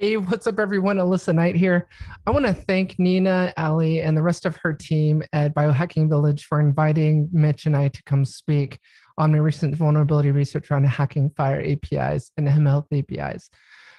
Hey, what's up, everyone? Alissa Knight here. I want to thank Nina, Alli, and the rest of her team at Biohacking Village for inviting Mitch and I to come speak on my recent vulnerability research around hacking FHIR APIs and mHealth APIs.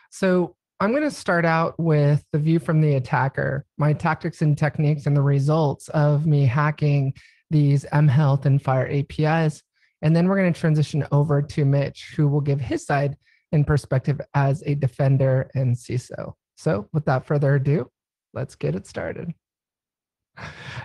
So, I'm going to start out with the view from the attacker, my tactics and techniques, and the results of me hacking these mHealth and FHIR APIs. And then we're going to transition over to Mitch, who will give his side in perspective as a defender and CISO. So, without further ado, let's get it started.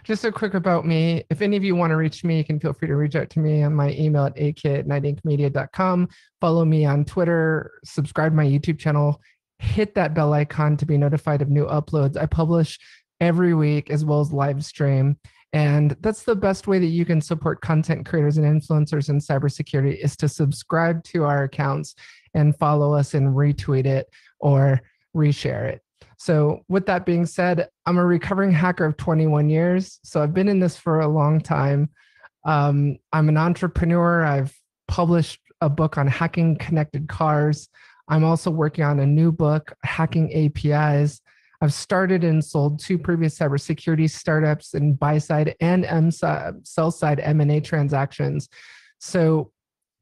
Just a quick about me. If any of you want to reach me, you can feel free to reach out to me on my email at ak@knightinkmedia.com. Follow me on Twitter, subscribe to my YouTube channel, hit that bell icon to be notified of new uploads. I publish every week as well as live stream. And that's the best way that you can support content creators and influencers in cybersecurity is to subscribe to our accounts and follow us and retweet it or reshare it. So, with that being said, I'm a recovering hacker of 21 years. So, I've been in this for a long time. Um, I'm an entrepreneur. I've published a book on hacking connected cars. I'm also working on a new book, Hacking APIs. I've started and sold two previous cybersecurity startups in buy side and M sell side M&A transactions. So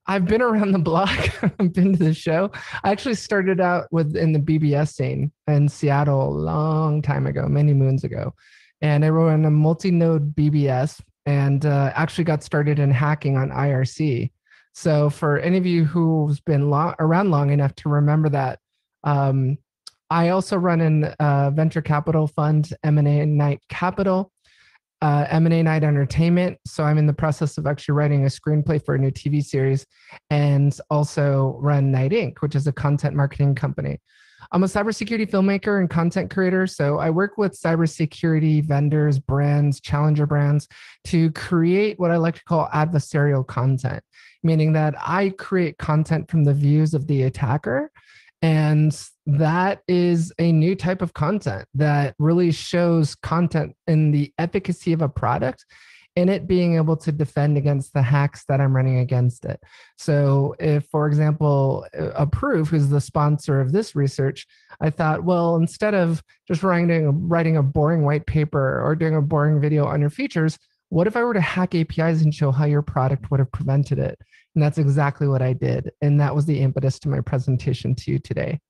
I've been around the block. I've been to the show. I actually started out with in the BBS scene in Seattle a long time ago, many moons ago, and I ran a multi-node BBS and uh, actually got started in hacking on IRC. So for any of you who's been around long enough to remember that, um, I also run an uh, venture capital fund, M&A Knight Capital, uh, M&A Knight Entertainment. So I'm in the process of actually writing a screenplay for a new TV series and also run Knight Ink., which is a content marketing company. I'm a cybersecurity filmmaker and content creator. So I work with cybersecurity vendors, brands, challenger brands to create what I like to call adversarial content, meaning that I create content from the views of the attacker and that is a new type of content that really shows content in the efficacy of a product and it being able to defend against the hacks that I'm running against it. So, if, for example, Approov, who's the sponsor of this research, I thought, well, instead of just writing, writing a boring white paper or doing a boring video on your features, what if I were to hack APIs and show how your product would have prevented it? And that's exactly what I did. And that was the impetus to my presentation to you today.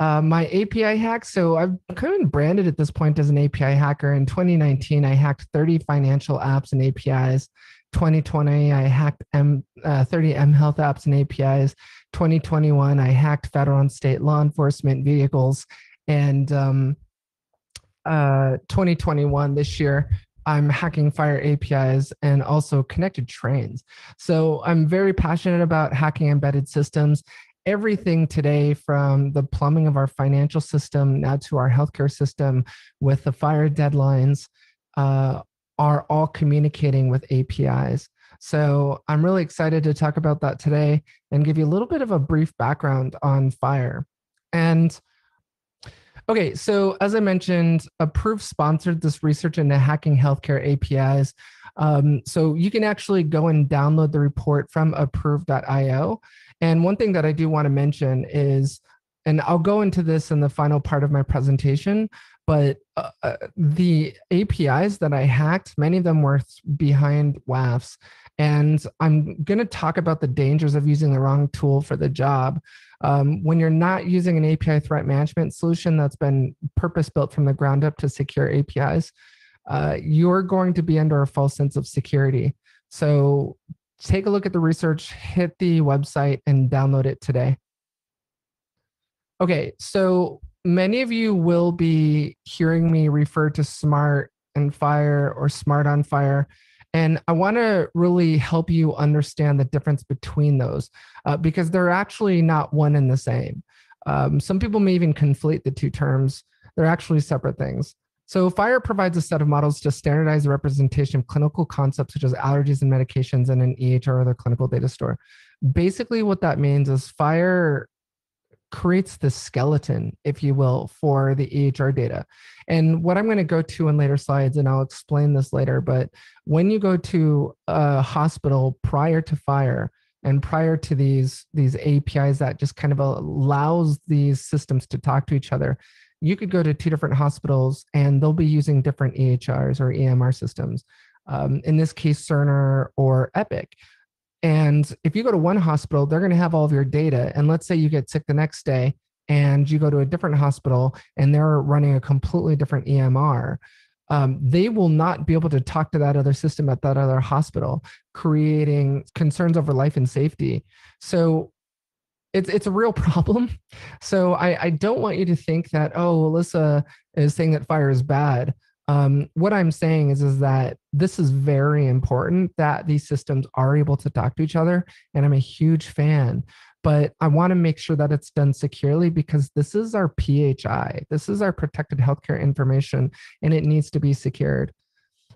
Uh, my API hack. So I've kind of branded at this point as an API hacker. In 2019, I hacked 30 financial apps and APIs. 2020, I hacked M, uh, 30 mHealth apps and APIs. 2021, I hacked federal and state law enforcement vehicles. And um, uh, 2021, this year, I'm hacking FHIR APIs and also connected trains. So I'm very passionate about hacking embedded systems. Everything today, from the plumbing of our financial system now to our healthcare system with the FHIR deadlines, uh, are all communicating with APIs. So I'm really excited to talk about that today and give you a little bit of a brief background on FHIR. And Okay, so as I mentioned, Approov sponsored this research into hacking healthcare APIs. Um, so you can actually go and download the report from approov.io. And one thing that I do want to mention is, and I'll go into this in the final part of my presentation, but uh, uh the APIs that I hacked, many of them were behind WAFs. And I'm going to talk about the dangers of using the wrong tool for the job. Um, when you're not using an API threat management solution that's been purpose built from the ground up to secure APIs, uh, you're going to be under a false sense of security. So take a look at the research, hit the website, and download it today. Okay, so many of you will be hearing me refer to smart and FHIR or smart on FHIR and I want to really help you understand the difference between those uh, because they're actually not one and the same. Um, some people may even conflate the two terms, they're actually separate things. So, FHIR provides a set of models to standardize the representation of clinical concepts such as allergies and medications in an EHR or other clinical data store. Basically, what that means is FHIR creates the skeleton, if you will, for the EHR data. And what I'm going to go to in later slides, and I'll explain this later, but when you go to a hospital prior to FHIR And prior to these these APIs that just kind of allows these systems to talk to each other, you could go to two different hospitals and they'll be using different EHRs or EMR systems. Um, in this case, Cerner or Epic. And if you go to one hospital, they're going to have all of your data. And let's say you get sick the next day and you go to a different hospital and they're running a completely different EMR. Um, they will not be able to talk to that other system at that other hospital, creating concerns over life and safety. So it's it's a real problem. So I, I don't want you to think that oh Alissa is saying that FHIR is bad. Um, what I'm saying is is that this is very important that these systems are able to talk to each other, and I'm a huge fan. But I want to make sure that it's done securely because this is our PHI. This is our protected healthcare information, and it needs to be secured.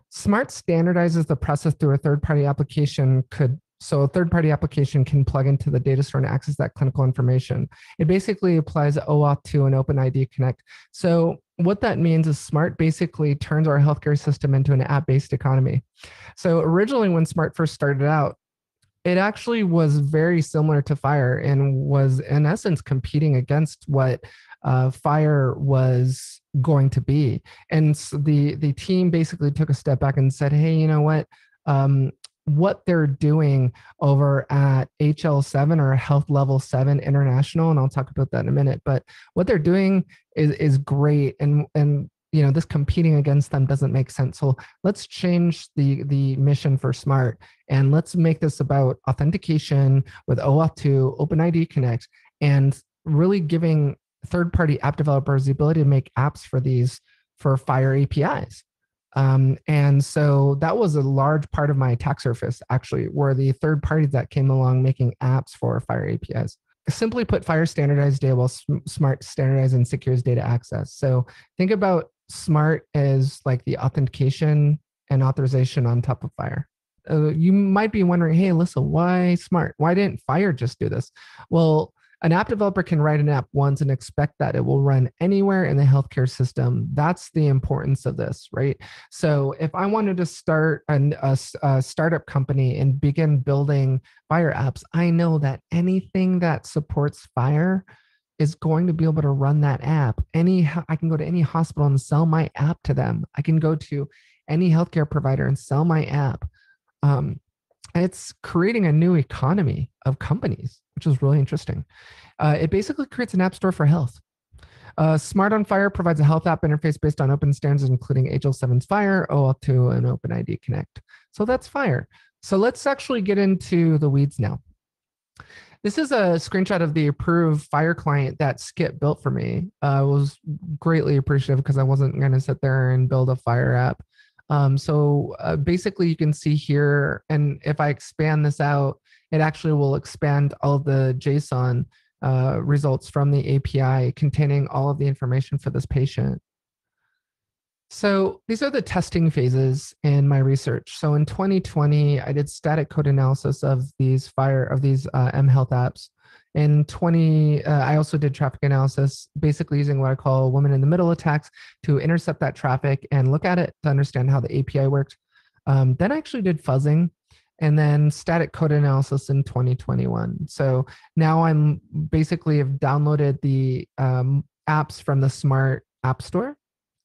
Smart standardizes the process through a third-party application could so a third party application can plug into the data store and access that clinical information. It basically applies OAuth 2 and OpenID Connect. So what that means is Smart basically turns our healthcare system into an app based economy. So originally, when Smart first started out, it actually was very similar to FHIR and was in essence competing against what uh, FHIR was going to be. And so the the team basically took a step back and said, "Hey, you know what? Um, what they're doing over at HL7 or Health Level 7 International, and I'll talk about that in a minute. But what they're doing is is great, and and you know this competing against them doesn't make sense. So let's change the the mission for Smart, and let's make this about authentication with OAuth 2, OpenID Connect, and really giving third-party app developers the ability to make apps for these for FHIR APIs. Um, and so that was a large part of my attack surface, actually, were the third parties that came along making apps for FHIR APIs. Simply put, FHIR standardized data while Smart standardized and secures data access. So think about Smart as like the authentication and authorization on top of FHIR. Uh, you might be wondering, hey, Alissa, why Smart? Why didn't FHIR just do this? Well, an app developer can write an app once and expect that it will run anywhere in the healthcare system. That's the importance of this, right? So if I wanted to start an, a, a startup company and begin building FHIR apps, I know that anything that supports FHIR is going to be able to run that app. Any I can go to any hospital and sell my app to them. I can go to any healthcare provider and sell my app. Um, it's creating a new economy of companies, which is really interesting. Uh, it basically creates an app store for health. Uh, Smart on FHIR provides a health app interface based on open standards, including HL7's FHIR, OAuth2, and OpenID Connect. So that's FHIR. So let's actually get into the weeds now. This is a screenshot of the approved FHIR client that Skip built for me. Uh, I was greatly appreciative because I wasn't going to sit there and build a FHIR app. Um, so uh, basically you can see here, and if I expand this out, it actually will expand all the JSON uh, results from the API containing all of the information for this patient. So these are the testing phases in my research. So in 2020, I did static code analysis of these FHIR of these uh, mHealth apps. In 20, uh, I also did traffic analysis, basically using what I call woman in the middle attacks to intercept that traffic and look at it to understand how the API worked. Um, then I actually did fuzzing and then static code analysis in 2021. So now I'm basically have downloaded the um, apps from the Smart App Store,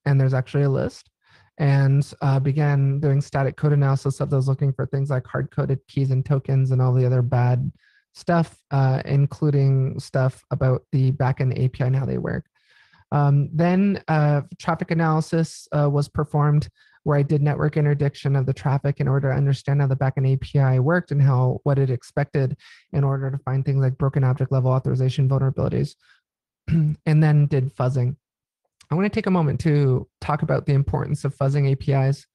and there's actually a list, and uh, began doing static code analysis of those, looking for things like hard coded keys and tokens and all the other bad stuff, uh, including stuff about the backend API and how they work. Um, then uh, traffic analysis uh, was performed where I did network interdiction of the traffic in order to understand how the backend API worked and how what it expected in order to find things like broken object level authorization vulnerabilities, and then did fuzzing. I want to take a moment to talk about the importance of fuzzing APIs.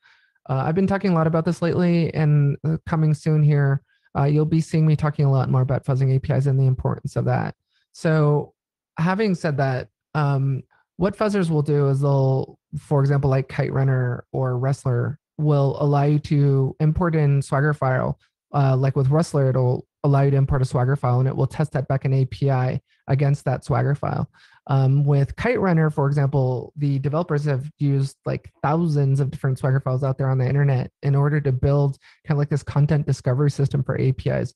Uh, I've been talking a lot about this lately, and uh, coming soon here, uh, you'll be seeing me talking a lot more about fuzzing APIs and the importance of that. So, having said that, um, what fuzzers will do is they'll, for example, like Kiterunner or RESTler, will allow you to import in Swagger file. Uh, like with RESTler, it'll allow you to import a Swagger file and it will test that back in API against that Swagger file. Um, with Kiterunner, for example, the developers have used like thousands of different Swagger files out there on the internet in order to build kind of like this content discovery system for APIs.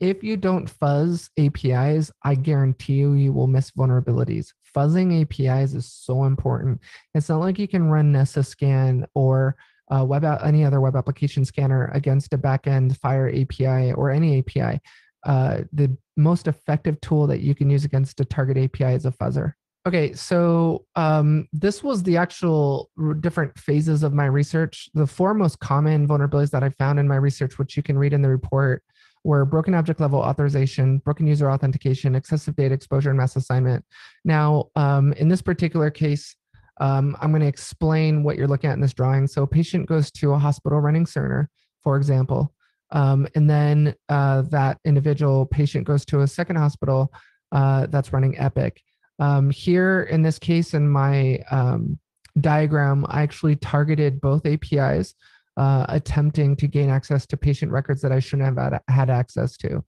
if you don't fuzz APIs, I guarantee you, you will miss vulnerabilities. Fuzzing APIs is so important. It's not like you can run Nessus scan or uh, web any other web application scanner against a backend FHIR API or any API. Uh, the most effective tool that you can use against a target API is a fuzzer. Okay, so um, this was the actual different phases of my research. The four most common vulnerabilities that I found in my research, which you can read in the report, were broken object level authorization, broken user authentication, excessive data exposure, and mass assignment. Now, um, in this particular case, um, I'm going to explain what you're looking at in this drawing. So a patient goes to a hospital running Cerner, for example, um, and then uh, that individual patient goes to a second hospital uh, that's running Epic. Um, here in this case, in my um, diagram, I actually targeted both APIs uh, attempting to gain access to patient records that I shouldn't have had, access to.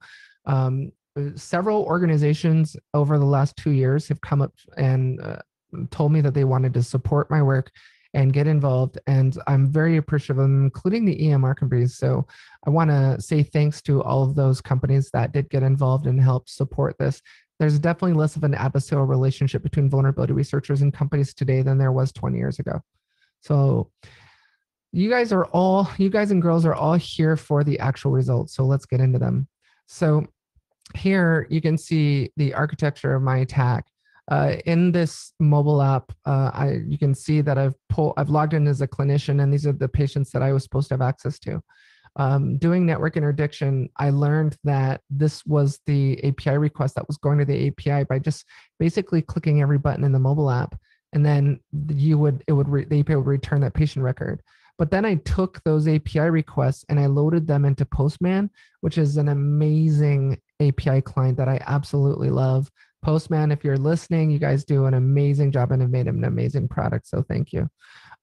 Um, several organizations over the last two years have come up and uh, told me that they wanted to support my work and get involved. And I'm very appreciative of them, including the EMR companies. So I want to say thanks to all of those companies that did get involved and help support this. There's definitely less of an adversarial relationship between vulnerability researchers and companies today than there was 20 years ago. So you guys are all, you guys and girls are all here for the actual results. So let's get into them. So here you can see the architecture of my attack. Uh, in this mobile app, uh, I, you can see that I've pulled, I've logged in as a clinician, and these are the patients that I was supposed to have access to. Um, doing network interdiction, I learned that this was the API request that was going to the API by just basically clicking every button in the mobile app, and then you would it would the API would return that patient record. But then I took those API requests and I loaded them into Postman, which is an amazing API client that I absolutely love. Postman, if you're listening, you guys do an amazing job and have made an amazing product. So thank you.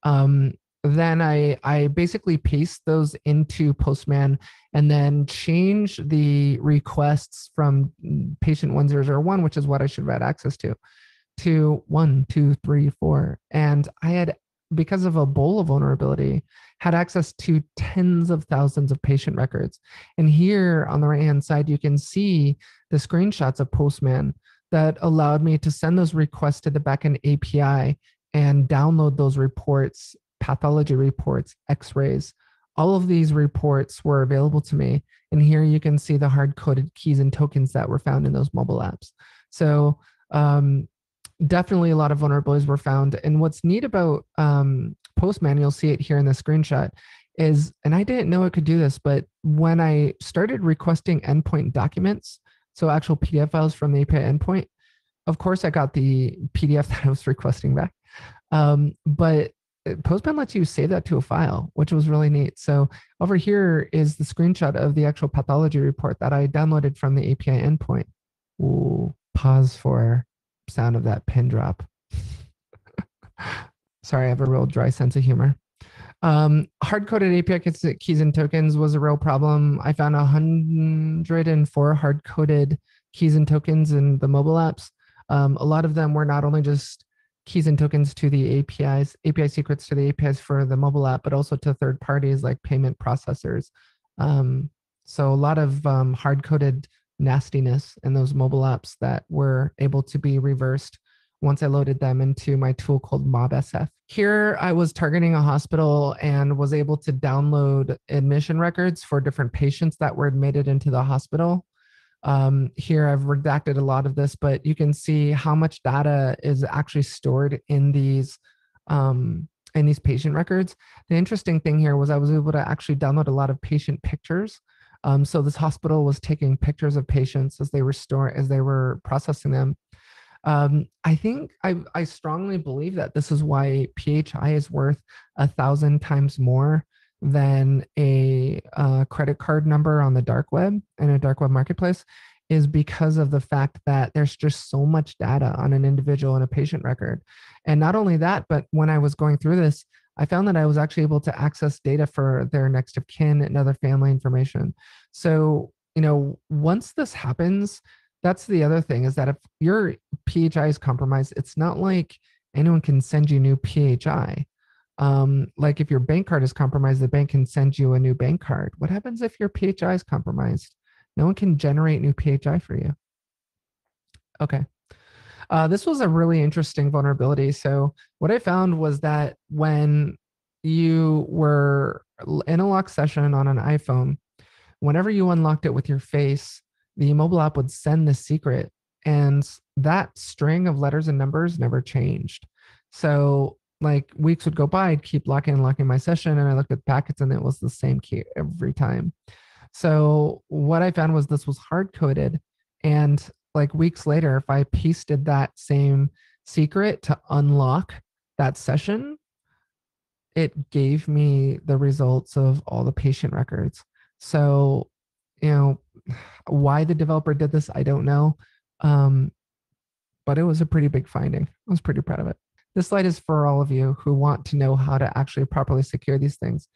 Um, then I, I basically paste those into Postman and then change the requests from patient 1001, which is what I should have had access to, to one, two, three, four. And I had because of a BOLA vulnerability, had access to tens of thousands of patient records. And here on the right hand side, you can see the screenshots of Postman that allowed me to send those requests to the backend API and download those reports, pathology reports, x rays. All of these reports were available to me. And here you can see the hard coded keys and tokens that were found in those mobile apps. So um, definitely a lot of vulnerabilities were found. And what's neat about um, Postman, you'll see it here in the screenshot, is, and I didn't know it could do this, but when I started requesting endpoint documents, so actual PDF files from the API endpoint, of course I got the PDF that I was requesting back. Um, but Postman lets you save that to a file, which was really neat. So over here is the screenshot of the actual pathology report that I downloaded from the API endpoint. Ooh, pause for sound of that pin drop. Sorry, I have a real dry sense of humor. Um, hard-coded API keys and tokens was a real problem. I found 104 hard-coded keys and tokens in the mobile apps. Um, a lot of them were not only just keys and tokens to the APIs, API secrets to the APIs for the mobile app, but also to third parties like payment processors. Um, so a lot of um, hard-coded nastiness in those mobile apps that were able to be reversed once I loaded them into my tool called MobSF. Here, I was targeting a hospital and was able to download admission records for different patients that were admitted into the hospital. Um, here, I've redacted a lot of this, but you can see how much data is actually stored in these um, in these patient records. The interesting thing here was I was able to actually download a lot of patient pictures um, so this hospital was taking pictures of patients as they were storing, as they were processing them. Um, I think I, I strongly believe that this is why PHI is worth a thousand times more than a uh, credit card number on the dark web in a dark web marketplace is because of the fact that there's just so much data on an individual and a patient record. And not only that, but when I was going through this, I found that I was actually able to access data for their next of kin and other family information. So, you know, once this happens, that's the other thing is that if your PHI is compromised, it's not like anyone can send you new PHI. Um, like if your bank card is compromised, the bank can send you a new bank card. What happens if your PHI is compromised? no one can generate new PHI for you. Okay. Uh, this was a really interesting vulnerability. So what I found was that when you were in a lock session on an iPhone, whenever you unlocked it with your face, the mobile app would send the secret and that string of letters and numbers never changed. So like weeks would go by, I'd keep locking and locking my session and I looked at packets and it was the same key every time. So what I found was this was hard coded and like weeks later, if I pasted that same secret to unlock that session, it gave me the results of all the patient records. So, you know, why the developer did this, I don't know. Um, but it was a pretty big finding. I was pretty proud of it. This slide is for all of you who want to know how to actually properly secure these things.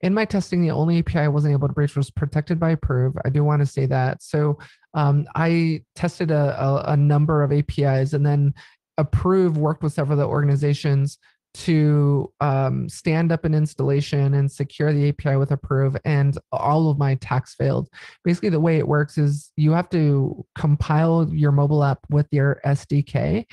In my testing, the only API I wasn't able to breach was protected by Approov. I do want to say that. So um, I tested a, a, a number of APIs and then Approov worked with several of the organizations to um, stand up an installation and secure the API with Approov, and all of my attacks failed. Basically, the way it works is you have to compile your mobile app with your SDK.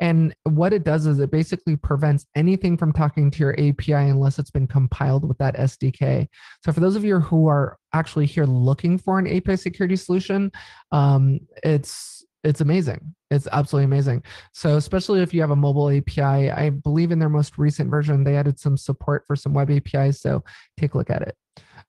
And what it does is it basically prevents anything from talking to your API unless it's been compiled with that SDK. So, for those of you who are actually here looking for an API security solution, um, it's it's amazing. It's absolutely amazing. So especially if you have a mobile API, I believe in their most recent version, they added some support for some web APIs. So take a look at it.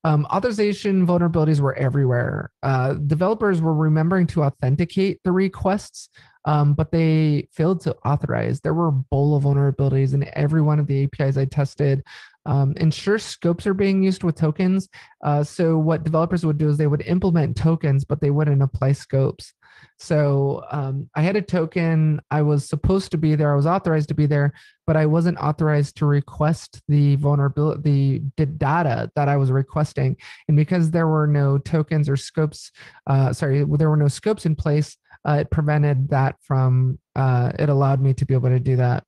Um, authorization vulnerabilities were everywhere. Uh, developers were remembering to authenticate the requests, um, but they failed to authorize. There were a BOLA vulnerabilities in every one of the APIs I tested. Um, ensure scopes are being used with tokens. Uh, so what developers would do is they would implement tokens, but they wouldn't apply scopes. So um, I had a token. I was supposed to be there. I was authorized to be there, but I wasn't authorized to request the vulnerability, the data that I was requesting. And because there were no tokens or scopes, uh, sorry, there were no scopes in place, uh, it prevented that from, uh, it allowed me to be able to do that.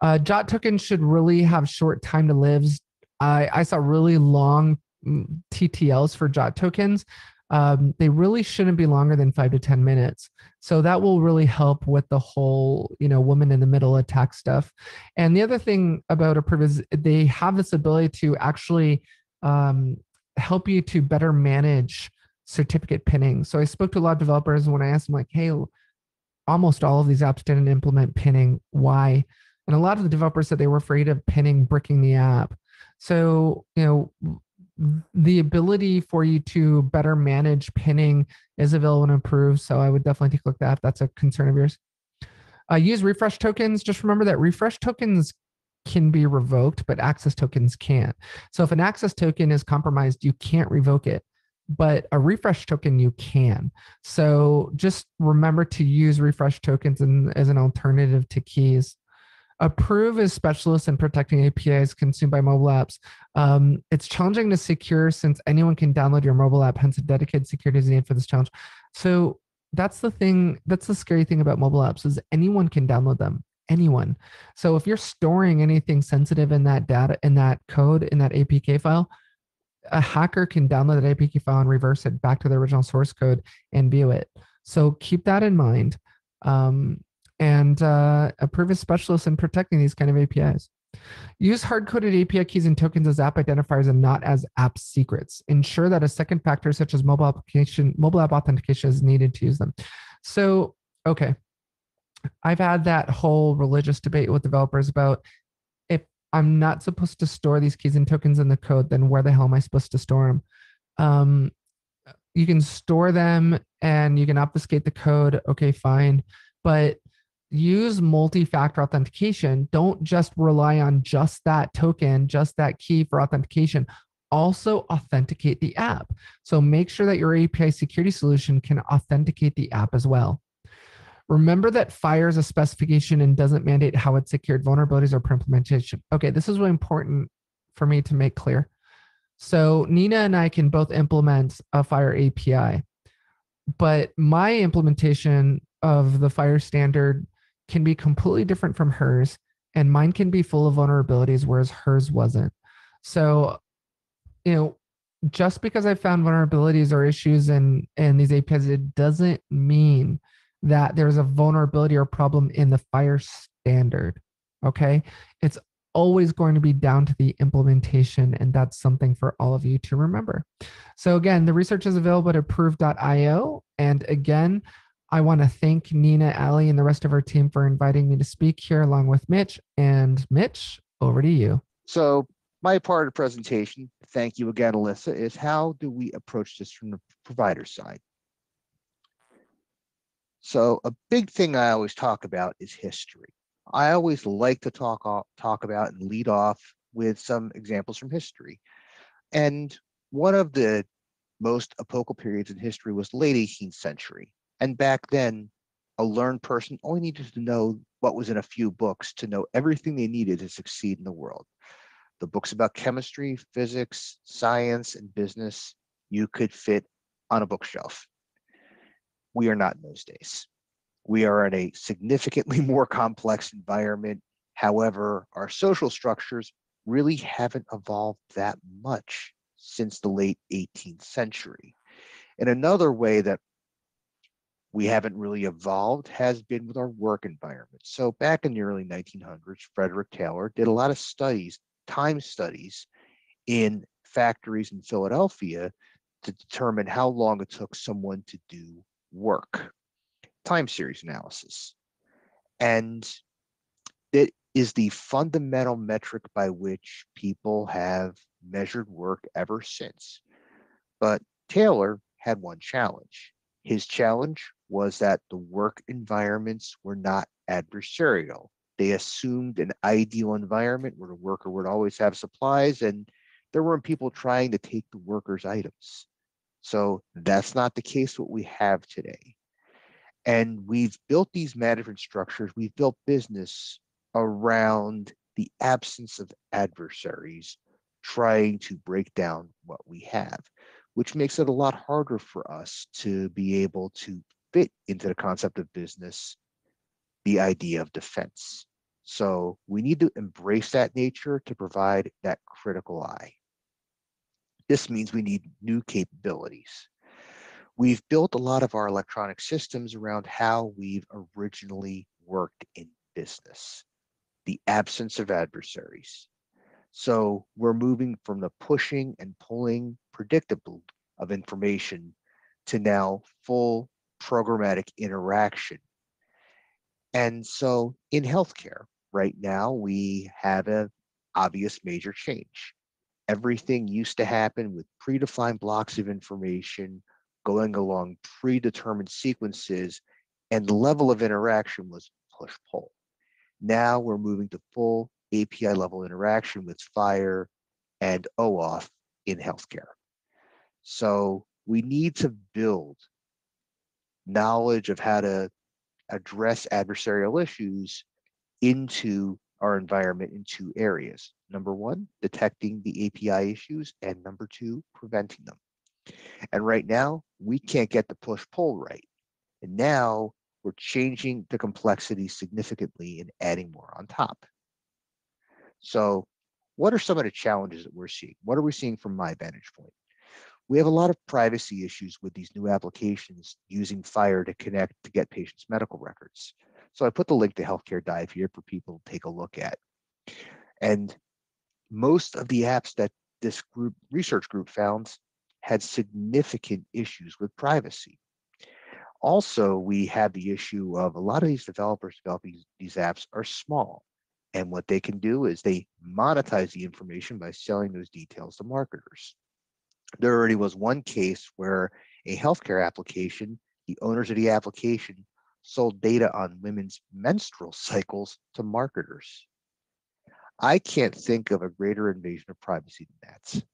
Uh, JWT tokens should really have short time to lives. I, I saw really long mm, TTLs for JWT tokens um, they really shouldn't be longer than five to 10 minutes. So that will really help with the whole, you know, woman in the middle attack stuff. And the other thing about Approov is they have this ability to actually um, help you to better manage certificate pinning. So I spoke to a lot of developers when I asked them like, hey, almost all of these apps didn't implement pinning. Why? And a lot of the developers said they were afraid of pinning bricking the app. So, you know, the ability for you to better manage pinning is available and improved. So I would definitely take a look at that if that's a concern of yours. Uh, use refresh tokens. Just remember that refresh tokens can be revoked, but access tokens can't. So if an access token is compromised, you can't revoke it, but a refresh token you can. So just remember to use refresh tokens in, as an alternative to keys. Approov is specialist in protecting APIs consumed by mobile apps. Um, it's challenging to secure since anyone can download your mobile app, hence a dedicated security is needed for this challenge. So that's the thing, that's the scary thing about mobile apps is anyone can download them, anyone. So if you're storing anything sensitive in that data, in that code, in that APK file, a hacker can download that APK file and reverse it back to the original source code and view it. So keep that in mind. Um, and uh, Approov as specialists in protecting these kind of APIs. Use hard-coded API keys and tokens as app identifiers and not as app secrets. Ensure that a second factor such as mobile application, mobile app authentication is needed to use them. So, okay. I've had that whole religious debate with developers about if I'm not supposed to store these keys and tokens in the code, then where the hell am I supposed to store them? Um, you can store them and you can obfuscate the code. Okay, fine. But use multi-factor authentication. Don't just rely on just that token, just that key for authentication. Also authenticate the app. So make sure that your API security solution can authenticate the app as well. Remember that FHIR is a specification and doesn't mandate how it's secured vulnerabilities or per implementation. Okay, this is really important for me to make clear. So Nina and I can both implement a FHIR API, but my implementation of the FHIR standard can be completely different from hers and mine can be full of vulnerabilities whereas hers wasn't so you know just because I found vulnerabilities or issues in in these APIs, it doesn't mean that there's a vulnerability or problem in the FHIR standard. Okay, it's always going to be down to the implementation, and that's something for all of you to remember. So again, the research is available at approov.io, and again. I want to thank Nina, Alli, and the rest of our team for inviting me to speak here along with Mitch. And Mitch, over to you. So my part of the presentation, thank you again, Alissa, is how do we approach this from the provider side? So a big thing I always talk about is history. I always like to talk talk about and lead off with some examples from history. And one of the most apocal periods in history was late 18th century. And back then, a learned person only needed to know what was in a few books to know everything they needed to succeed in the world. The books about chemistry, physics, science, and business you could fit on a bookshelf. We are not in those days. We are in a significantly more complex environment. However, our social structures really haven't evolved that much since the late 18th century. And another way that we haven't really evolved has been with our work environment. So back in the early 1900s, Frederick Taylor did a lot of studies, time studies in factories in Philadelphia to determine how long it took someone to do work, time series analysis. And it is the fundamental metric by which people have measured work ever since. But Taylor had one challenge. His challenge was that the work environments were not adversarial. They assumed an ideal environment where the worker would always have supplies and there weren't people trying to take the workers' items. So that's not the case what we have today. And we've built these management structures, we've built business around the absence of adversaries trying to break down what we have, which makes it a lot harder for us to be able to fit into the concept of business the idea of defense. So we need to embrace that nature to provide that critical eye. This means we need new capabilities. We've built a lot of our electronic systems around how we've originally worked in business, the absence of adversaries. So we're moving from the pushing and pulling predictable of information to now full programmatic interaction. And so in healthcare, right now, we have an obvious major change. Everything used to happen with predefined blocks of information going along predetermined sequences, and the level of interaction was push pull. Now we're moving to full API level interaction with FHIR and OAuth in healthcare. So we need to build knowledge of how to address adversarial issues into our environment in two areas. Number one, detecting the API issues, and number two, preventing them. And right now, we can't get the push pull right. And now we're changing the complexity significantly and adding more on top. So, what are some of the challenges that we're seeing? What are we seeing from my vantage point? we have a lot of privacy issues with these new applications using FHIR to connect to get patients' medical records. So I put the link to Healthcare Dive here for people to take a look at. And most of the apps that this group research group found had significant issues with privacy. Also, we had the issue of a lot of these developers developing these apps are small. And what they can do is they monetize the information by selling those details to marketers there already was one case where a healthcare application, the owners of the application sold data on women's menstrual cycles to marketers. I can't think of a greater invasion of privacy than that.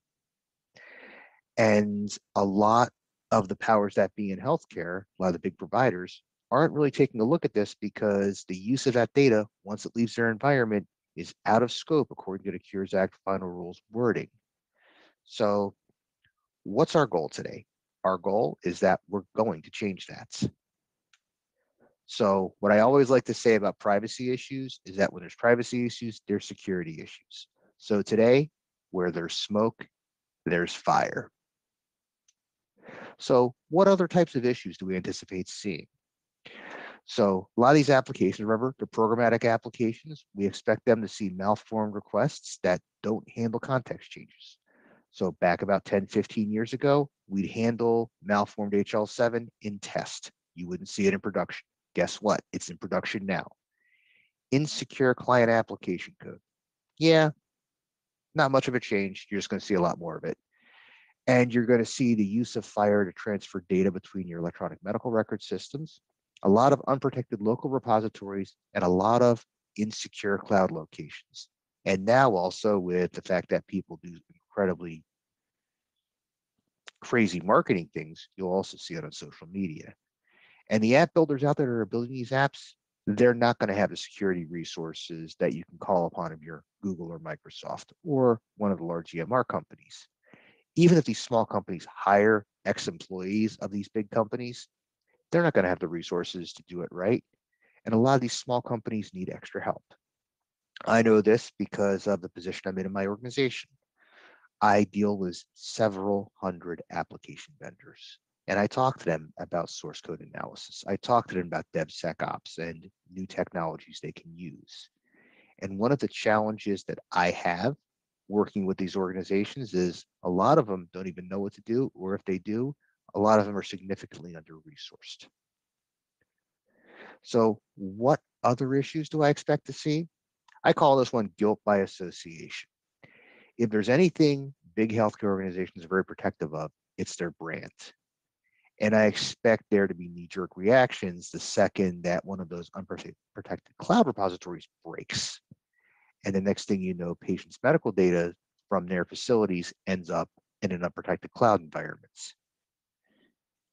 And a lot of the powers that be in healthcare, a lot of the big providers, aren't really taking a look at this because the use of that data, once it leaves their environment, is out of scope according to the Cures Act final rules wording. So What's our goal today? Our goal is that we're going to change that. So what I always like to say about privacy issues is that when there's privacy issues, there's security issues. So today, where there's smoke, there's fire. So what other types of issues do we anticipate seeing? So a lot of these applications, remember, the programmatic applications, we expect them to see malformed requests that don't handle context changes. So back about 10, 15 years ago, we'd handle malformed HL7 in test. You wouldn't see it in production. Guess what? It's in production now. Insecure client application code. Yeah, not much of a change. You're just going to see a lot more of it. And you're going to see the use of FHIR to transfer data between your electronic medical record systems a lot of unprotected local repositories, and a lot of insecure cloud locations. And now also with the fact that people do incredibly crazy marketing things, you'll also see it on social media. And the app builders out there that are building these apps, they're not going to have the security resources that you can call upon of your Google or Microsoft or one of the large EMR companies. Even if these small companies hire ex-employees of these big companies, they're not going to have the resources to do it right. And a lot of these small companies need extra help. I know this because of the position I'm in in my organization. I deal with several hundred application vendors and I talk to them about source code analysis. I talk to them about DevSecOps and new technologies they can use. And one of the challenges that I have working with these organizations is a lot of them don't even know what to do, or if they do, a lot of them are significantly under-resourced. So what other issues do I expect to see? I call this one guilt by association. If there's anything big healthcare organizations are very protective of, it's their brand. And I expect there to be knee-jerk reactions the second that one of those unprotected cloud repositories breaks. And the next thing you know, patients' medical data from their facilities ends up in an unprotected cloud environments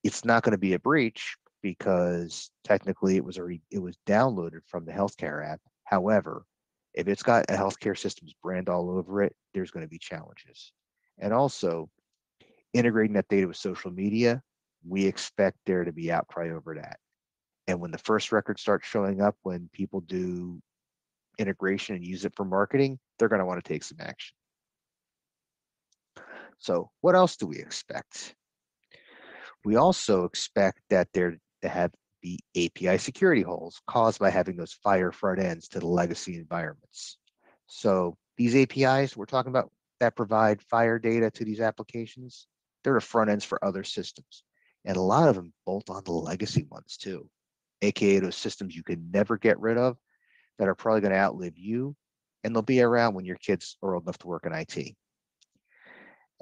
it's not going to be a breach because technically it was already it was downloaded from the healthcare app. However, if it's got a healthcare systems brand all over it, there's going to be challenges. And also integrating that data with social media, we expect there to be outcry over that. And when the first record starts showing up, when people do integration and use it for marketing, they're going to want to take some action. So what else do we expect? We also expect that there to have be API security holes caused by having those FHIR front ends to the legacy environments. So these APIs we're talking about that provide FHIR data to these applications, they're the front ends for other systems. And a lot of them bolt on the legacy ones too, AKA those systems you can never get rid of that are probably going to outlive you and they'll be around when your kids are old enough to work in IT.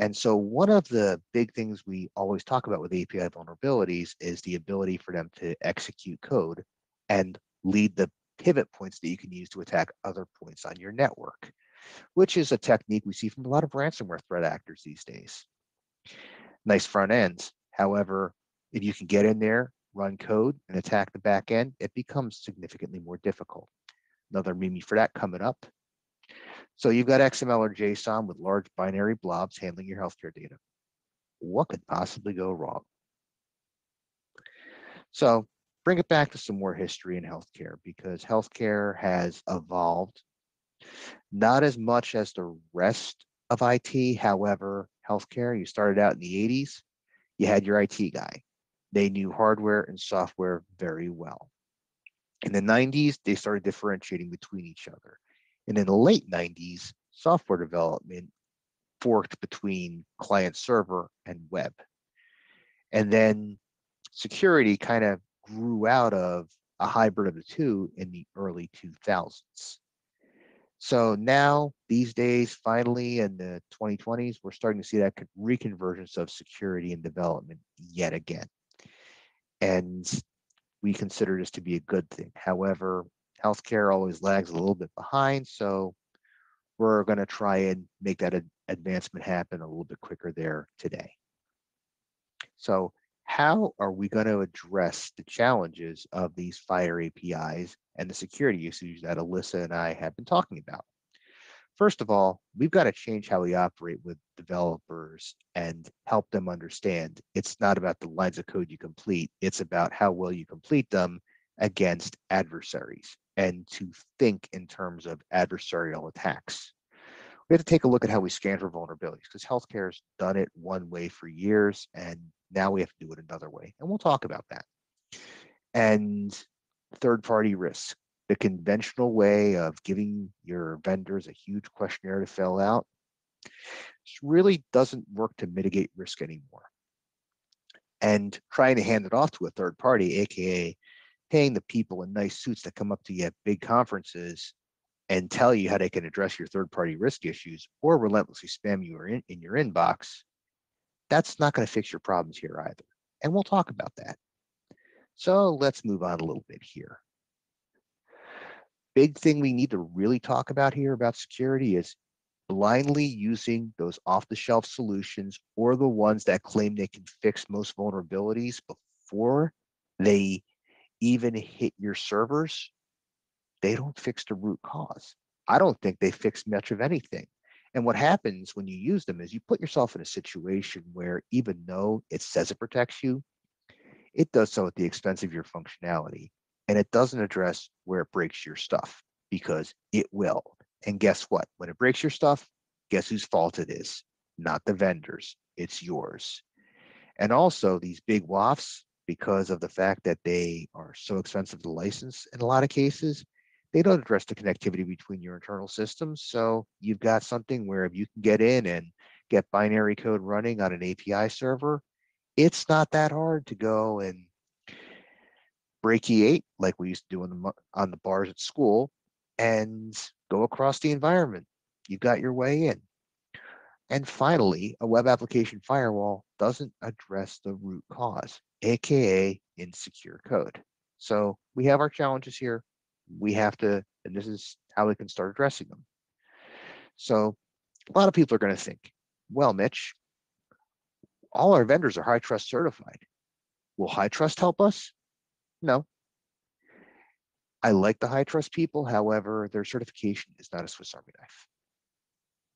And so one of the big things we always talk about with API vulnerabilities is the ability for them to execute code and lead the pivot points that you can use to attack other points on your network, which is a technique we see from a lot of ransomware threat actors these days. Nice front ends. However, if you can get in there, run code and attack the back end, it becomes significantly more difficult. Another meme for that coming up. So you've got XML or JSON with large binary blobs handling your healthcare data. What could possibly go wrong? So bring it back to some more history in healthcare because healthcare has evolved not as much as the rest of IT. However, healthcare, you started out in the 80s, you had your IT guy. They knew hardware and software very well. In the 90s, they started differentiating between each other. And in the late 90s, software development forked between client server and web. And then security kind of grew out of a hybrid of the two in the early 2000s. So now, these days, finally in the 2020s, we're starting to see that reconvergence of security and development yet again. And we consider this to be a good thing. However, Healthcare always lags a little bit behind, so we're going to try and make that ad advancement happen a little bit quicker there today. So how are we going to address the challenges of these FHIR APIs and the security issues that Alissa and I have been talking about? First of all, we've got to change how we operate with developers and help them understand it's not about the lines of code you complete, it's about how well you complete them against adversaries and to think in terms of adversarial attacks. we have to take a look at how we scan for vulnerabilities because healthcare has done it one way for years and now we have to do it another way. And we'll talk about that. And third party risk, the conventional way of giving your vendors a huge questionnaire to fill out really doesn't work to mitigate risk anymore. And trying to hand it off to a third party, AKA paying the people in nice suits that come up to you at big conferences and tell you how they can address your third party risk issues or relentlessly spam you in, in your inbox, that's not going to fix your problems here either. And we'll talk about that. So let's move on a little bit here. Big thing we need to really talk about here about security is blindly using those off the shelf solutions or the ones that claim they can fix most vulnerabilities before they even hit your servers they don't fix the root cause. I don't think they fix much of anything. And what happens when you use them is you put yourself in a situation where even though it says it protects you, it does so at the expense of your functionality. And it doesn't address where it breaks your stuff because it will. And guess what? When it breaks your stuff, guess whose fault it is? Not the vendors, it's yours. And also, these big WAFs, because of the fact that they are so expensive to license in a lot of cases, they don't address the connectivity between your internal systems. So you've got something where if you can get in and get binary code running on an API server, it's not that hard to go and break E8 like we used to do on the on the bars at school and go across the environment. You've got your way in. And finally, a web application firewall doesn't address the root cause, aka insecure code. So we have our challenges here we have to, and this is how we can start addressing them. So a lot of people are going to think, well, Mitch, all our vendors are HITRUST certified. Will HITRUST help us? No. I like the HITRUST people. However, their certification is not a Swiss Army knife.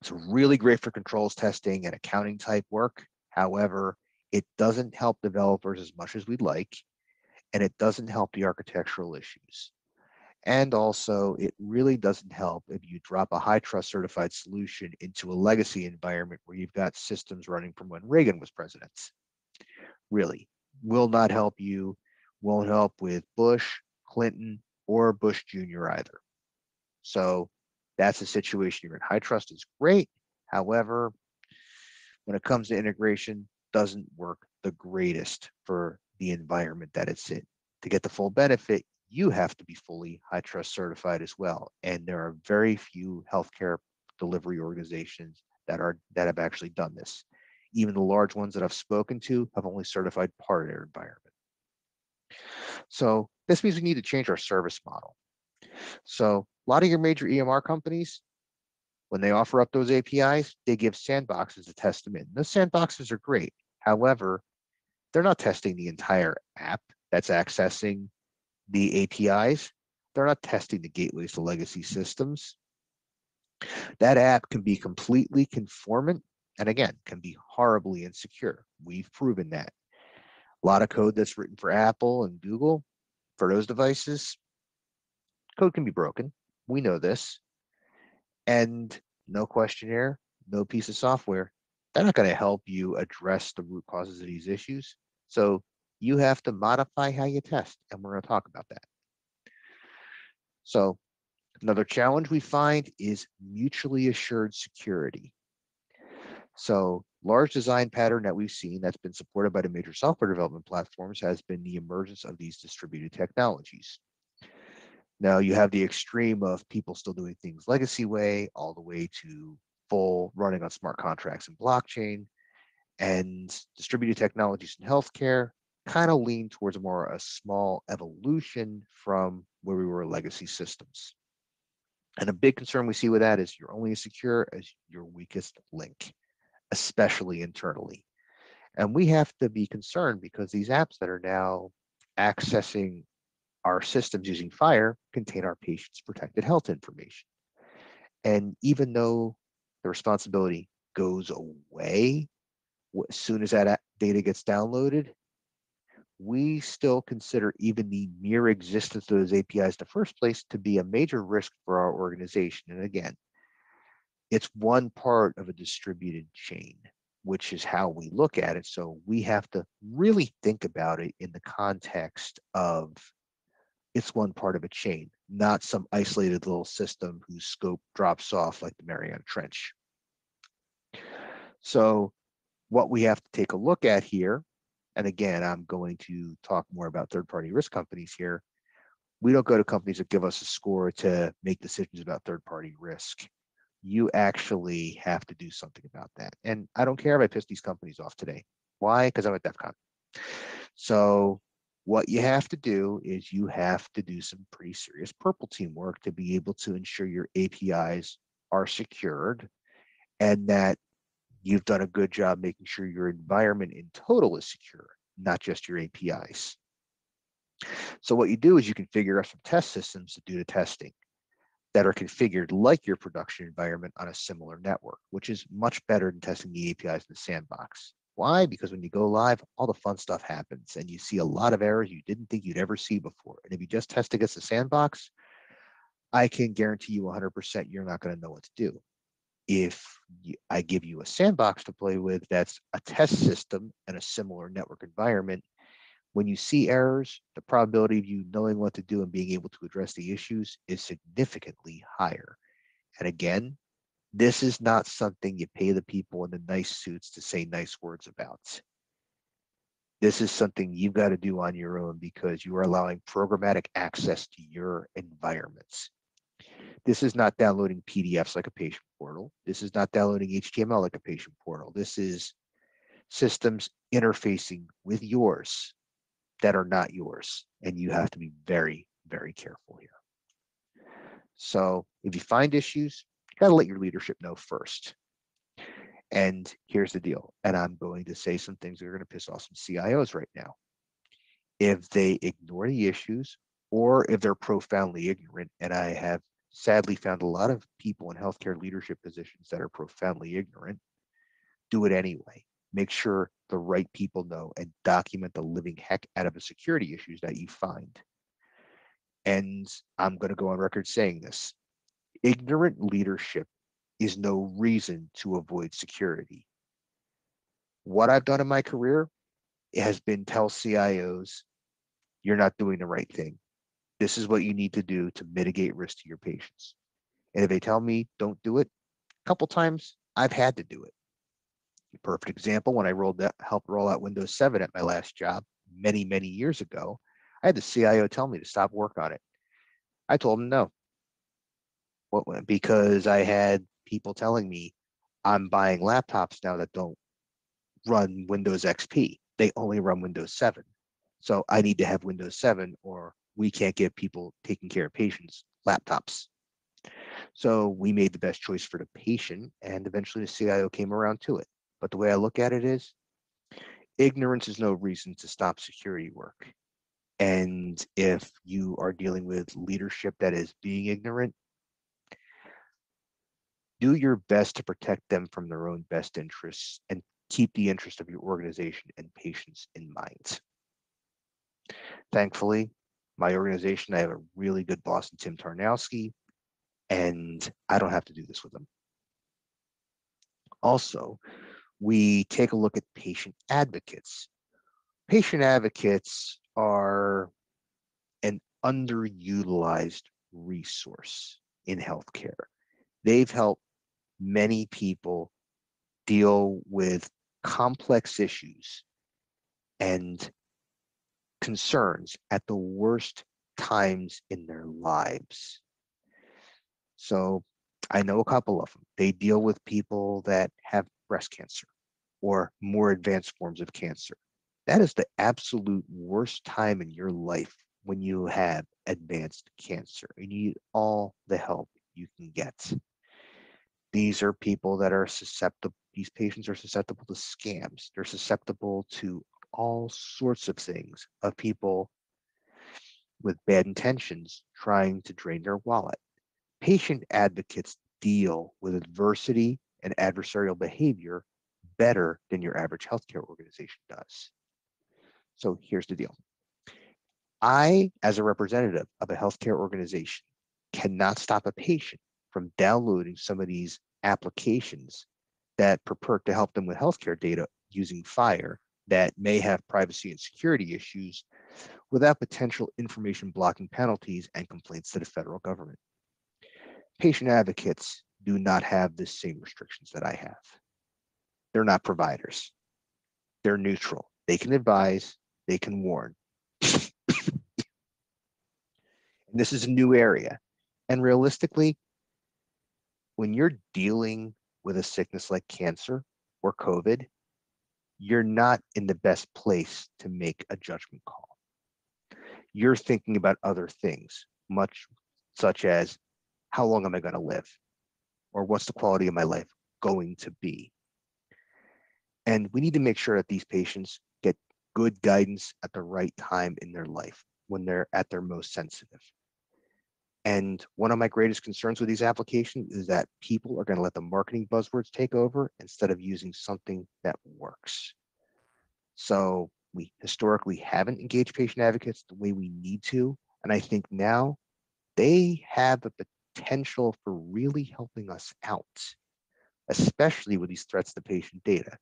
It's really great for controls testing and accounting type work. However, it doesn't help developers as much as we'd like, and it doesn't help the architectural issues. And also, it really doesn't help if you drop a HITRUST certified solution into a legacy environment where you've got systems running from when Reagan was president. Really, will not help you, won't help with Bush, Clinton, or Bush Jr. either. So that's the situation you're in. HITRUST is great. However, when it comes to integration, doesn't work the greatest for the environment that it's in. To get the full benefit, you have to be fully HITRUST certified as well. And there are very few healthcare delivery organizations that are that have actually done this. Even the large ones that I've spoken to have only certified part of their environment. So this means we need to change our service model. So a lot of your major EMR companies, when they offer up those APIs, they give sandboxes to test them in. Those sandboxes are great. However, they're not testing the entire app that's accessing the APIs. They're not testing the gateways to legacy systems. That app can be completely conformant and again, can be horribly insecure. We've proven that. A lot of code that's written for Apple and Google for those devices, code can be broken. We know this. And no questionnaire, no piece of software, they're not going to help you address the root causes of these issues. So you have to modify how you test, and we're going to talk about that. So another challenge we find is mutually assured security. So large design pattern that we've seen that's been supported by the major software development platforms has been the emergence of these distributed technologies. Now you have the extreme of people still doing things legacy way, all the way to full running on smart contracts and blockchain, and distributed technologies in healthcare, kind of lean towards more a small evolution from where we were legacy systems. And a big concern we see with that is you're only as secure as your weakest link, especially internally. And we have to be concerned because these apps that are now accessing our systems using FHIR contain our patient's protected health information. And even though the responsibility goes away as soon as that data gets downloaded, we still consider even the mere existence of those APIs in the first place to be a major risk for our organization. And again, it's one part of a distributed chain, which is how we look at it. So we have to really think about it in the context of it's one part of a chain, not some isolated little system whose scope drops off like the Mariana Trench. So what we have to take a look at here, and again, I'm going to talk more about third-party risk companies here. We don't go to companies that give us a score to make decisions about third-party risk. You actually have to do something about that. And I don't care if I piss these companies off today. Why? Because I'm at DEF CON. So what you have to do is you have to do some pretty serious purple team work to be able to ensure your APIs are secured and that you've done a good job making sure your environment in total is secure, not just your APIs. So what you do is you configure up some test systems to do the testing that are configured like your production environment on a similar network, which is much better than testing the APIs in the sandbox. Why? Because when you go live, all the fun stuff happens and you see a lot of errors you didn't think you'd ever see before. And if you just test against the sandbox, I can guarantee you 100% you're not going to know what to do. If I give you a sandbox to play with that's a test system and a similar network environment, when you see errors, the probability of you knowing what to do and being able to address the issues is significantly higher. And again, this is not something you pay the people in the nice suits to say nice words about. This is something you've got to do on your own because you are allowing programmatic access to your environments. This is not downloading PDFs like a patient portal. This is not downloading HTML like a patient portal. This is systems interfacing with yours that are not yours. And you have to be very, very careful here. So if you find issues, got to let your leadership know first. And here's the deal. And I'm going to say some things that are going to piss off some CIOs right now. If they ignore the issues or if they're profoundly ignorant, and I have sadly found a lot of people in healthcare leadership positions that are profoundly ignorant, do it anyway. Make sure the right people know and document the living heck out of the security issues that you find. And I'm going to go on record saying this ignorant leadership is no reason to avoid security. What I've done in my career has been tell CIOs, you're not doing the right thing. This is what you need to do to mitigate risk to your patients. And if they tell me don't do it, a couple times I've had to do it. Perfect example, when I rolled that, helped roll out Windows 7 at my last job many, many years ago, I had the CIO tell me to stop work on it. I told him no, what because I had people telling me I'm buying laptops now that don't run Windows XP. They only run Windows 7. So I need to have Windows 7 or we can't get people taking care of patients laptops. So we made the best choice for the patient and eventually the CIO came around to it. But the way I look at it is ignorance is no reason to stop security work. And if you are dealing with leadership that is being ignorant, do your best to protect them from their own best interests and keep the interest of your organization and patients in mind. Thankfully, my organization, I have a really good boss in Tim Tarnowski, and I don't have to do this with him. Also, we take a look at patient advocates. Patient advocates are an underutilized resource in healthcare. They've helped many people deal with complex issues and concerns at the worst times in their lives. So I know a couple of them. They deal with people that have breast cancer or more advanced forms of cancer. That is the absolute worst time in your life when you have advanced cancer. You need all the help you can get. These are people that are susceptible, these patients are susceptible to scams. They're susceptible to all sorts of things of people with bad intentions trying to drain their wallet. Patient advocates deal with adversity and adversarial behavior better than your average healthcare organization does. So here's the deal. I, as a representative of a healthcare organization, cannot stop a patient from downloading some of these applications that purport to help them with healthcare data using FHIR that may have privacy and security issues without potential information blocking penalties and complaints to the federal government. Patient advocates do not have the same restrictions that I have. They're not providers. They're neutral. They can advise, they can warn. And this is a new area. And realistically, when you're dealing with a sickness like cancer or COVID, you're not in the best place to make a judgment call. You're thinking about other things, much such as how long am I going to live? Or what's the quality of my life going to be? And we need to make sure that these patients get good guidance at the right time in their life when they're at their most sensitive. And one of my greatest concerns with these applications is that people are going to let the marketing buzzwords take over instead of using something that works. So we historically haven't engaged patient advocates the way we need to. And I think now they have the potential for really helping us out, especially with these threats to patient data.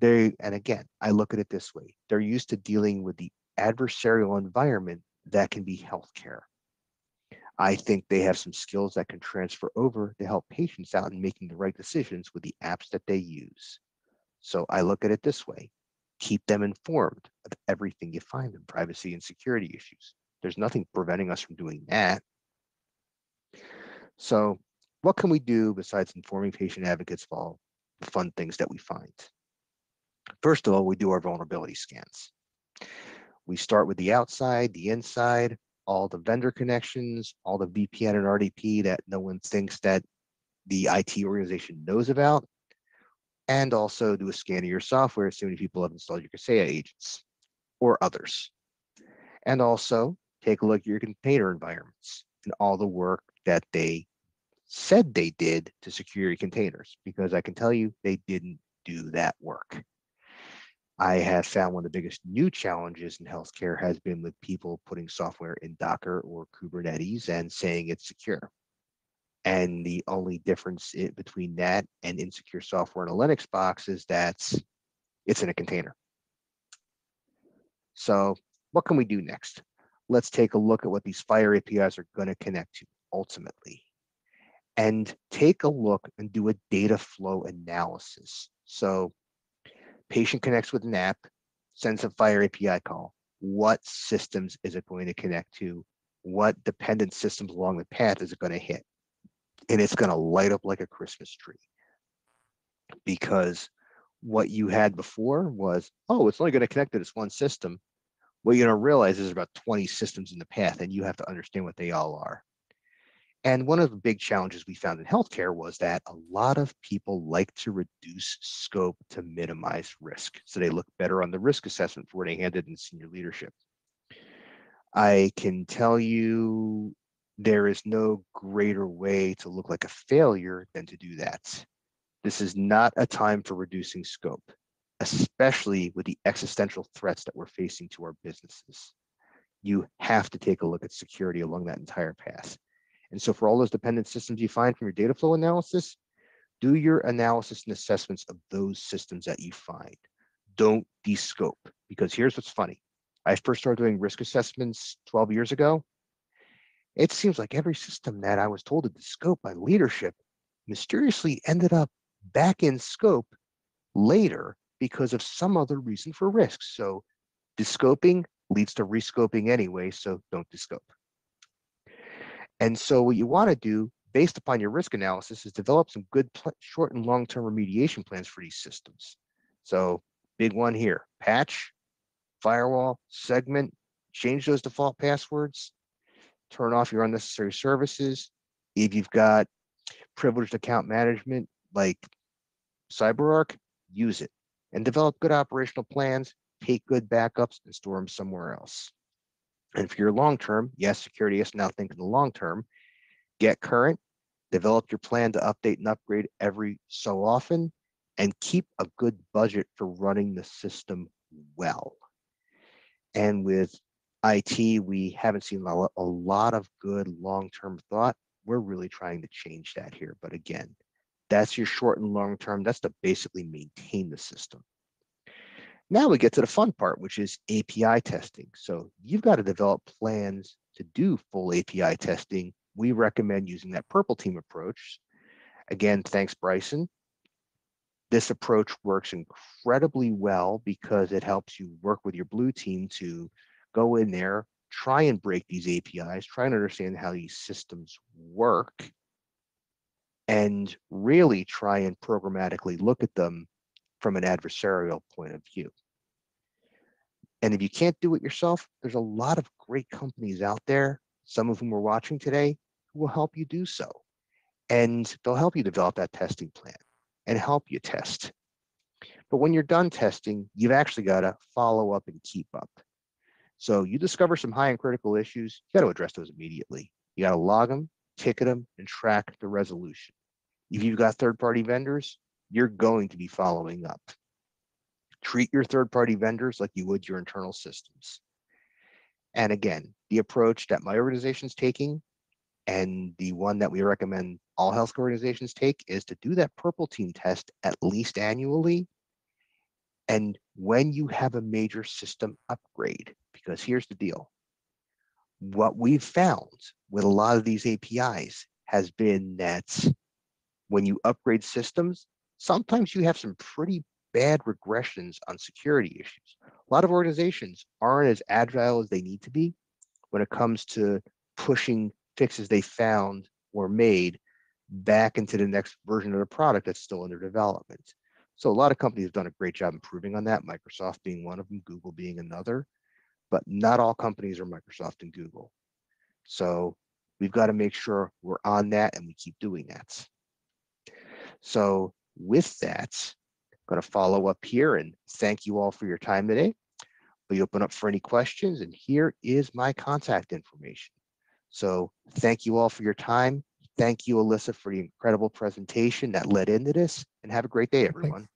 They, and again, I look at it this way, they're used to dealing with the adversarial environment that can be healthcare. I think they have some skills that can transfer over to help patients out in making the right decisions with the apps that they use. So I look at it this way, keep them informed of everything you find in privacy and security issues. There's nothing preventing us from doing that. So what can we do besides informing patient advocates of all the fun things that we find? First of all, we do our vulnerability scans. We start with the outside, the inside, all the vendor connections, all the VPN and RDP that no one thinks that the IT organization knows about, and also do a scan of your software, so many people have installed your Kaseya agents or others. And also take a look at your container environments and all the work that they said they did to secure your containers, because I can tell you they didn't do that work. I have found one of the biggest new challenges in healthcare has been with people putting software in Docker or Kubernetes and saying it's secure. And the only difference between that and insecure software in a Linux box is that it's in a container. So what can we do next? Let's take a look at what these FHIR APIs are going to connect to ultimately. And take a look and do a data flow analysis. So patient connects with an app, sends a FHIR API call. What systems is it going to connect to? What dependent systems along the path is it going to hit? And it's going to light up like a Christmas tree. Because what you had before was, oh, it's only going to connect to this one system. What you're going to realize is about 20 systems in the path, and you have to understand what they all are. And one of the big challenges we found in healthcare was that a lot of people like to reduce scope to minimize risk. So they look better on the risk assessment for they handed in senior leadership. I can tell you there is no greater way to look like a failure than to do that. This is not a time for reducing scope, especially with the existential threats that we're facing to our businesses. You have to take a look at security along that entire path. And so for all those dependent systems you find from your data flow analysis, do your analysis and assessments of those systems that you find. Don't descope, because here's what's funny. I first started doing risk assessments 12 years ago. It seems like every system that I was told to scope by leadership mysteriously ended up back in scope later because of some other reason for risk. So descoping leads to rescoping anyway, so don't descope. And so what you want to do based upon your risk analysis is develop some good short and long-term remediation plans for these systems. So big one here, patch, firewall, segment, change those default passwords, turn off your unnecessary services. If you've got privileged account management like CyberArk, use it and develop good operational plans, take good backups and store them somewhere else. And for your long term, yes, security is now thinking the long term, get current, develop your plan to update and upgrade every so often, and keep a good budget for running the system well. And with IT, we haven't seen a lot of good long-term thought. We're really trying to change that here. But again, That's your short and long term. That's to basically maintain the system. Now we get to the fun part, which is API testing. So you've got to develop plans to do full API testing. We recommend using that purple team approach. Again, thanks, Bryson. This approach works incredibly well because it helps you work with your blue team to go in there, try and break these APIs, try and understand how these systems work, and really try and programmatically look at them from an adversarial point of view. And if you can't do it yourself, there's a lot of great companies out there, some of whom we're watching today, who will help you do so. And they'll help you develop that testing plan and help you test. But when you're done testing, you've actually got to follow up and keep up. So you discover some high and critical issues, you got to address those immediately. You got to log them, ticket them, and track the resolution. If you've got third-party vendors, you're going to be following up. Treat your third-party vendors like you would your internal systems. And again, the approach that my organization is taking and the one that we recommend all health organizations take is to do that purple team test at least annually. And when you have a major system upgrade, because here's the deal. What we've found with a lot of these APIs has been that when you upgrade systems, sometimes you have some pretty bad regressions on security issues. A lot of organizations aren't as agile as they need to be when it comes to pushing fixes they found or made back into the next version of the product that's still under development. So a lot of companies have done a great job improving on that, Microsoft being one of them, Google being another, but not all companies are Microsoft and Google. So we've got to make sure we're on that and we keep doing that. So with that, I'm going to follow up here and thank you all for your time today. We open up for any questions and here is my contact information. So thank you all for your time. Thank you, Alissa, for the incredible presentation that led into this and have a great day, everyone.